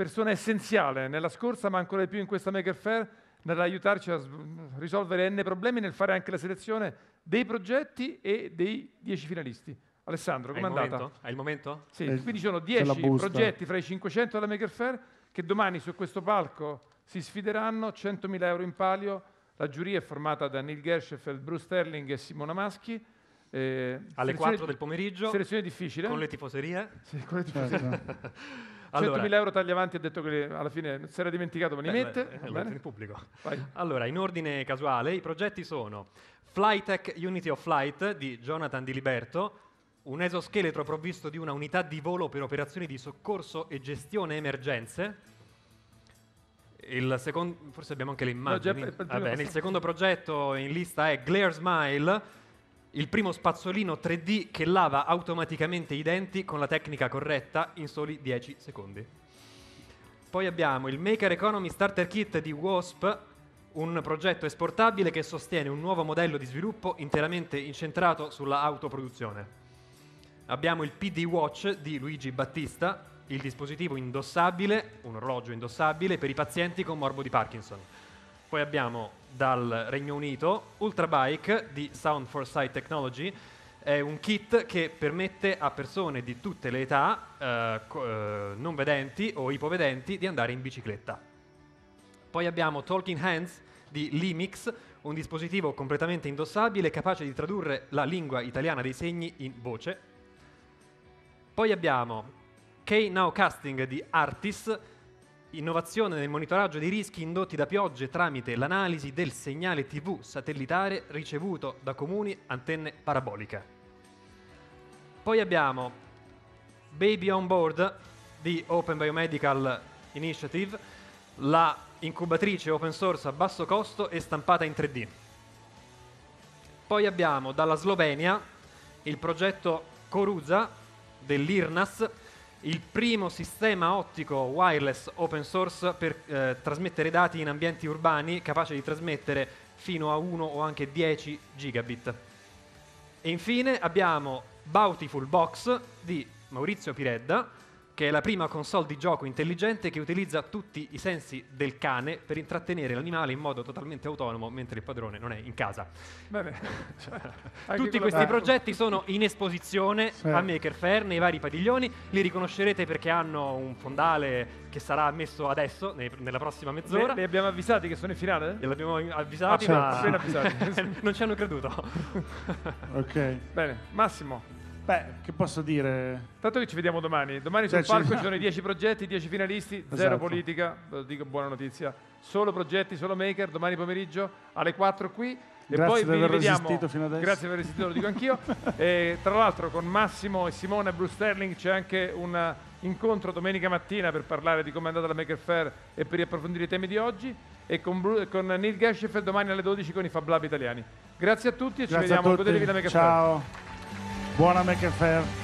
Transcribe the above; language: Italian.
persona essenziale nella scorsa, ma ancora di più in questa Maker Fair, nell'aiutarci a risolvere n problemi, nel fare anche la selezione dei progetti e dei 10 finalisti. Alessandro, com'è il andata? momento? Hai il momento? Sì, Eh, quindi ci sono c'è la 10 busta. progetti fra i 500 della Maker Fair che domani su questo palco si sfideranno, 100.000 euro in palio. La giuria è formata da Neil Gershefeld, Bruce Sterling e Simona Maschi. Eh, Alle selezione- 4 del pomeriggio, Selezione difficile. con le tifoserie. Sì, con le tifoserie. Certo. 100.000 euro tagli avanti, ha detto che alla fine si era dimenticato, ma li Beh, mette. beh, è bene? in pubblico. Vai. Allora, in ordine casuale, i progetti sono Flytech Unity of Flight di Jonathan Di Liberto, un esoscheletro provvisto di una unità di volo per operazioni di soccorso e gestione emergenze. Il secondo, forse abbiamo anche le immagini. già, per- per Va bene, prima- il secondo progetto in lista è Glare Smile, il primo spazzolino 3D che lava automaticamente i denti con la tecnica corretta in soli 10 secondi. Poi abbiamo il Maker Economy Starter Kit di Wasp, un progetto esportabile che sostiene un nuovo modello di sviluppo interamente incentrato sulla autoproduzione. Abbiamo il PD Watch di Luigi Battista, il dispositivo indossabile, un orologio indossabile per i pazienti con morbo di Parkinson. Poi abbiamo dal Regno Unito Ultrabike di Sound for Sight Technology, è un kit che permette a persone di tutte le età, eh, eh, non vedenti o ipovedenti, di andare in bicicletta. Poi abbiamo Talking Hands di Limix, un dispositivo completamente indossabile capace di tradurre la lingua italiana dei segni in voce. Poi abbiamo K-Now Casting di Artis, innovazione nel monitoraggio dei rischi indotti da piogge tramite l'analisi del segnale TV satellitare ricevuto da comuni antenne paraboliche. Poi abbiamo Baby on Board di Open Biomedical Initiative, la incubatrice open source a basso costo e stampata in 3D. Poi abbiamo dalla Slovenia il progetto Coruza dell'IRNAS, il primo sistema ottico wireless open source per eh, trasmettere dati in ambienti urbani capace di trasmettere fino a 1 o anche 10 gigabit. E infine abbiamo Bountiful Box di Maurizio Piredda, che è la prima console di gioco intelligente che utilizza tutti i sensi del cane per intrattenere l'animale in modo totalmente autonomo mentre il padrone non è in casa. Bene. Cioè, Tutti questi progetti sono in esposizione Sì. a Maker Fair nei vari padiglioni, li riconoscerete perché hanno un fondale che sarà messo adesso, nei- nella prossima mezz'ora. Li, abbiamo avvisati che sono in finale? Li abbiamo avvisati, Ah, certo. ma avvisati. non ci hanno creduto. Ok. Bene, Massimo. Beh, che posso dire? Tanto che ci vediamo domani. Domani sul Cioè, ci- palco ci sono i 10 progetti, 10 finalisti, zero Esatto. politica, ve lo dico buona notizia. Solo progetti, solo maker, domani pomeriggio alle 4 qui. E Grazie poi vi resistito fino adesso. Grazie per aver resistito, lo dico anch'io. e, tra l'altro con Massimo e Simone e Bruce Sterling c'è anche un incontro domenica mattina per parlare di come è andata la Maker Fair e per riapprofondire i temi di oggi. E con, Bru- con Neil Gershefeld domani alle 12 con i Fab Lab italiani. Grazie a tutti e ci Grazie a vediamo. tutti. Godetevi la Maker Fair. Ciao. Buona Maker Fair.